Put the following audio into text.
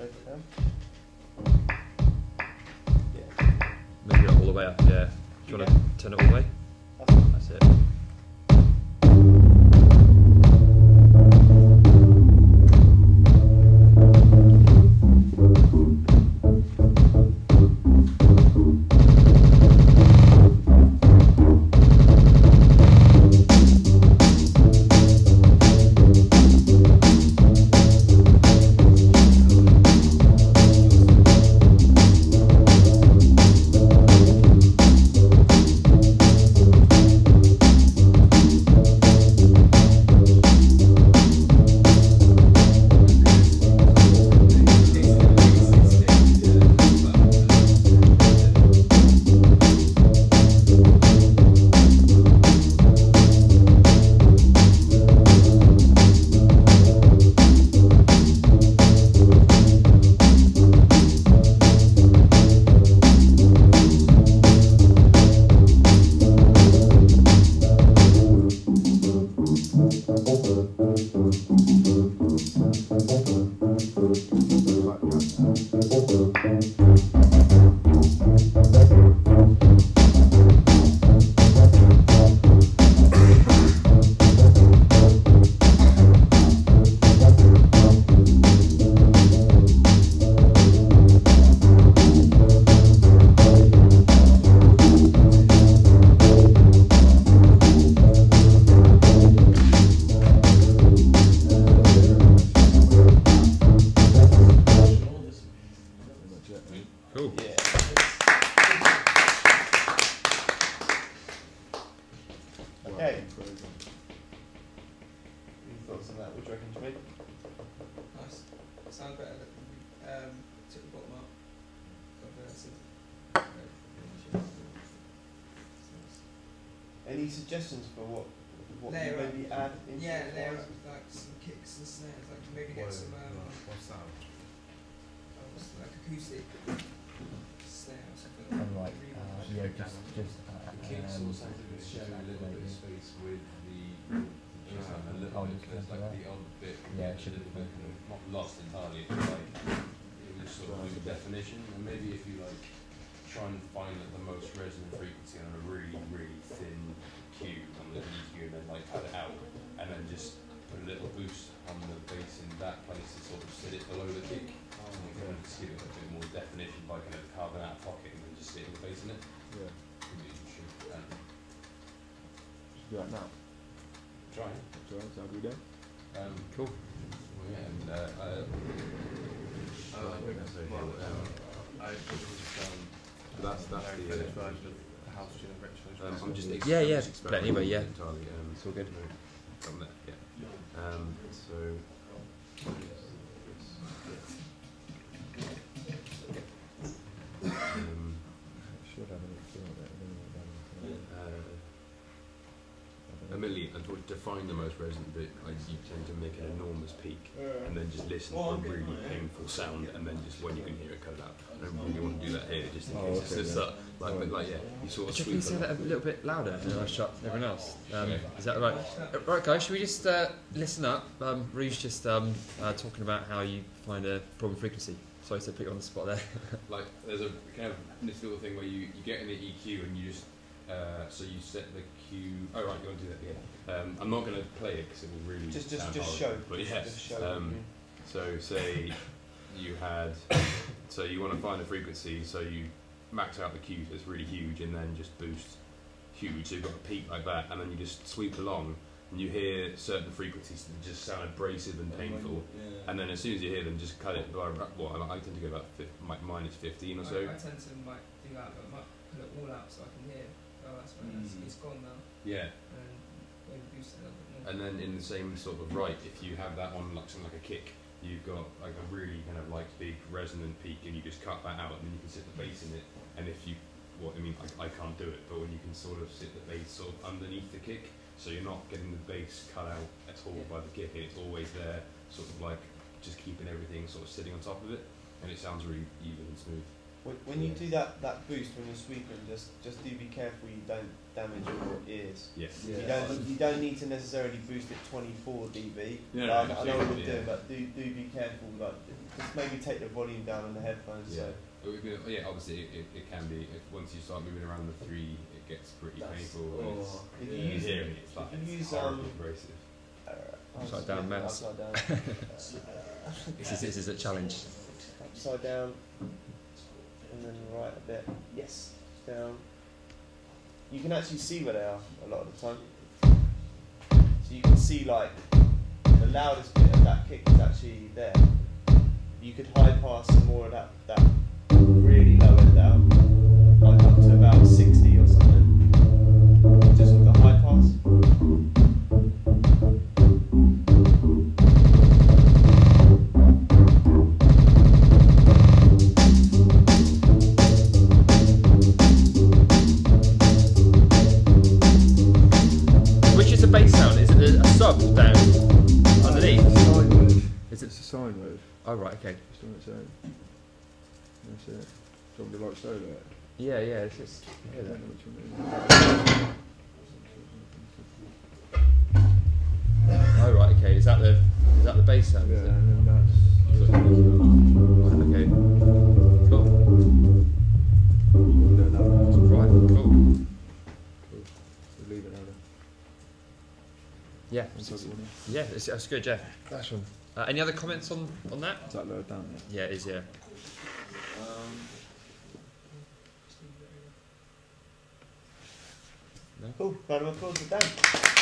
Of them. Maybe not all the way up. Yeah. Do you want to turn it all the way? That's it. Okay. Any thoughts on that? What do you reckon, Jimmy? Nice. Sound better than um, took the bottom up. Got. Any suggestions for what what Layer you up. maybe add into Yeah, the layer up like some kicks and snares, like maybe get some um, What's that? oh, what's it, like acoustic snare or something. And like, Really uh, yeah, just, just, kicks or something to show a little bit of space with the, the ah. a little Oh, bit, just there's like like the odd bit, Yeah, it a should little be. bit kind of not lost entirely, but like it was sort of lose definition, and maybe if you like try and find like, the most resonant frequency on a really really thin Q on the EQ, and then like cut it out, and then just put a little boost on the bass in that place to sort of sit it below the kick. Oh, and you can kind of just give it a bit more definition by kind of carving out a pocket and then just sitting the bass in it. Yeah. Could be interesting. Um, Do that now. try it. So that's how we do. Um, Cool. well, yeah, and uh, I think that's okay. well, Um, I just um, but that's that's very the. finished Uh, version of the house tune of Rich um, I'm just ex- Yeah, yeah, just play it anyway, yeah. Entirely. Um, It's all good. From there, yeah. Um, so. Um, Should have an feel of it. uh, Admittedly, and to define the most resonant bit, I, you tend to make an enormous peak and then just listen for a really painful sound and then just when you can hear it cut out. I don't really want to do that here, just in Oh, case it's okay, just yeah. that, like, but like, yeah, you sort of Do you sweep you say that a little bit louder and then I shut everyone else? Um, Okay. Is that right? Uh, Right, guys, should we just uh, listen up? Um, Rouge just um, uh, talking about how you find a problem frequency. Sorry to put you on the spot there. like there's a kind of this little thing where you, you get in the EQ and you just uh, so you set the Q. Oh right, you want to do that? Yeah. Um, I'm not going to play it because it will really Just just sound just show. horrible, But yeah. Just show. um, So say you had so you want to find a frequency, so you max out the Q so it's really huge, and then just boost huge. So you've got a peak like that, and then you just sweep along, and you hear certain frequencies that just sound abrasive and painful. yeah. And then as soon as you hear them, just cut it by what I I tend to go about fif- like minus 15 or so. I, I tend to might do that, but I might put it all out so I can hear. Fine. It's, Mm. it's gone now, Yeah. and it a little bit more. And then in the same sort of right, if you have that on like something like a kick, you've got like a really kind of like big resonant peak, and you just cut that out, and then you can sit the bass in it. And if you, well, I mean, I, I can't do it, but when you can sort of sit the bass sort of underneath the kick, so you're not getting the bass cut out at all Yeah. by the kick, it's always there, sort of like just keeping everything sort of sitting on top of it, and it sounds really even and smooth. When, when you do that, that boost when you're sweeping, just just do be careful you don't damage your ears. Yes. You don't you don't need to necessarily boost it 24 dB. No, But no, I, I know what absolutely, you're doing, but do do be careful. Like just maybe take the volume down on the headphones. Yeah. So But we- we- yeah, obviously it, it, it can be. If once you start moving around the three, it gets pretty That's- painful. and it's, oh. If you yeah, use- hearing it's like if you it's use, horribly um, abrasive. uh, Upside down split mouse. Upside down. Uh, This is, this is a challenge. upside down, and then right a bit. Yes. Down. You can actually see where they are a lot of the time. So you can see like the loudest bit of that kick is actually there. You could high pass some more of that that really low end out, like up to about 60. Right, okay. Just on its own. That's it. Something like solo. it. Yeah, yeah. It's just. I Yeah, don't that. know which one it is. Oh right, okay. Is that the is that the bass sound? Yeah, and then that's. Right, okay. Cool. No, no, no. Right. Cool. We'll leave it out there. Yeah. One second, one Yeah. It's, that's good, Jeff. That's one. Uh, any other comments on on that? that lower down there? Yeah, it is. Yeah. Cool. Round of applause for Dan.